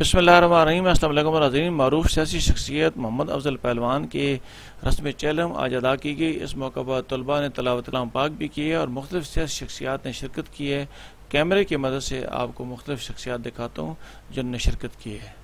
بسم اللہ الرحمن الرحیم، السلام علیکم ناظرین معروف سیاسی شخصیت محمد افضل پہلوان کے رسم چیلم آج ادا کی گئی۔ اس موقع پر طلباء نے تلاوت کلام پاک بھی کی ہے اور مختلف سیاسی شخصیات نے شرکت کی ہے۔ کیمرے کی مدد سے آپ کو مختلف شخصیات دکھاتا ہوں جن نے شرکت کی ہے۔